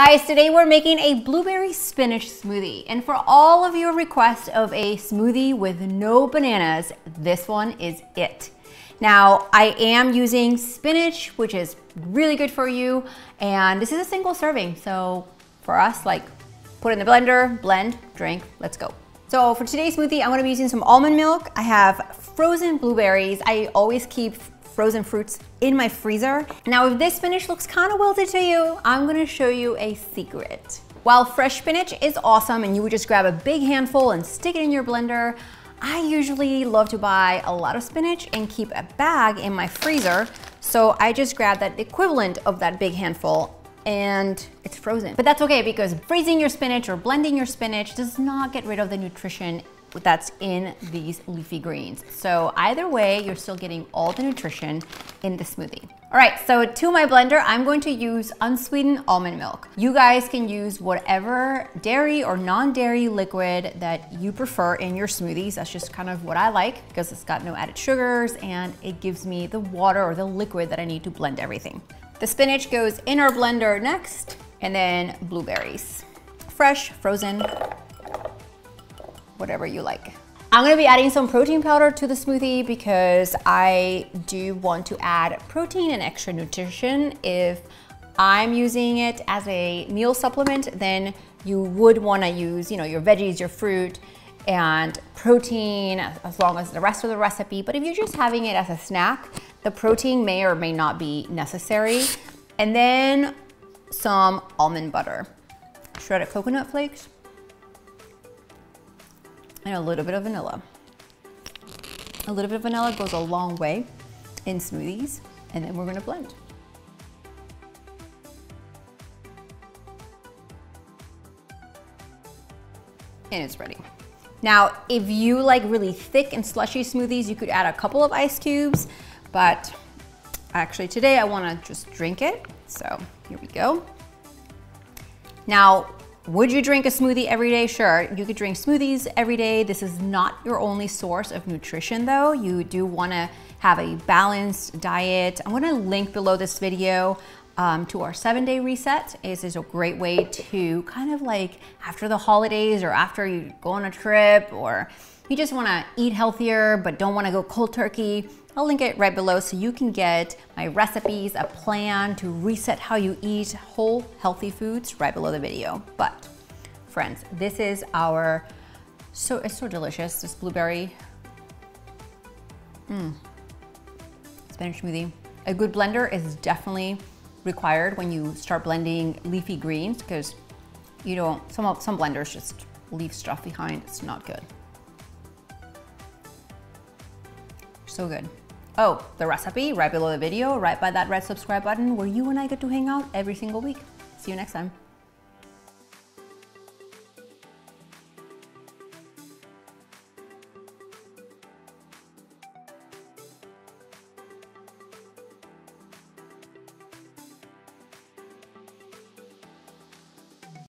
Guys, today we're making a blueberry spinach smoothie. And for all of your requests of a smoothie with no bananas, this one is it. Now, I am using spinach, which is really good for you. And this is a single serving. So for us, like put in the blender, blend, drink, let's go. So for today's smoothie, I'm gonna be using some almond milk. I have frozen blueberries. I always keep frozen fruits in my freezer. Now, if this spinach looks kind of wilted to you, I'm gonna show you a secret. While fresh spinach is awesome and you would just grab a big handful and stick it in your blender, I usually love to buy a lot of spinach and keep a bag in my freezer. So I just grab that equivalent of that big handful and it's frozen. But that's okay because freezing your spinach or blending your spinach does not get rid of the nutrition that's in these leafy greens. So either way, you're still getting all the nutrition in the smoothie. All right, so to my blender, I'm going to use unsweetened almond milk. You guys can use whatever dairy or non-dairy liquid that you prefer in your smoothies. That's just kind of what I like because it's got no added sugars and it gives me the water or the liquid that I need to blend everything. The spinach goes in our blender next, and then blueberries. Fresh, frozen, whatever you like. I'm gonna be adding some protein powder to the smoothie because I do want to add protein and extra nutrition. If I'm using it as a meal supplement, then you would wanna use you know, your veggies, your fruit, and protein as long as the rest of the recipe. But if you're just having it as a snack, the protein may or may not be necessary. And then some almond butter, shredded coconut flakes, and a little bit of vanilla. A little bit of vanilla goes a long way in smoothies, and then we're gonna blend. And it's ready. Now, if you like really thick and slushy smoothies, you could add a couple of ice cubes, but actually today I wanna just drink it. So here we go. Now, would you drink a smoothie every day? Sure, you could drink smoothies every day. This is not your only source of nutrition though. You do wanna have a balanced diet. I'm gonna link below this video um, to our seven day reset. This is a great way to kind of like after the holidays or after you go on a trip or you just wanna eat healthier but don't wanna go cold turkey. I'll link it right below so you can get my recipes, a plan to reset how you eat whole healthy foods right below the video. But friends, this is our, so it's so delicious, this blueberry mm, spinach smoothie. A good blender is definitely required when you start blending leafy greens because you don't, some, some blenders just leave stuff behind. It's not good. So good. Oh, the recipe right below the video, right by that red subscribe button where you and I get to hang out every single week. See you next time.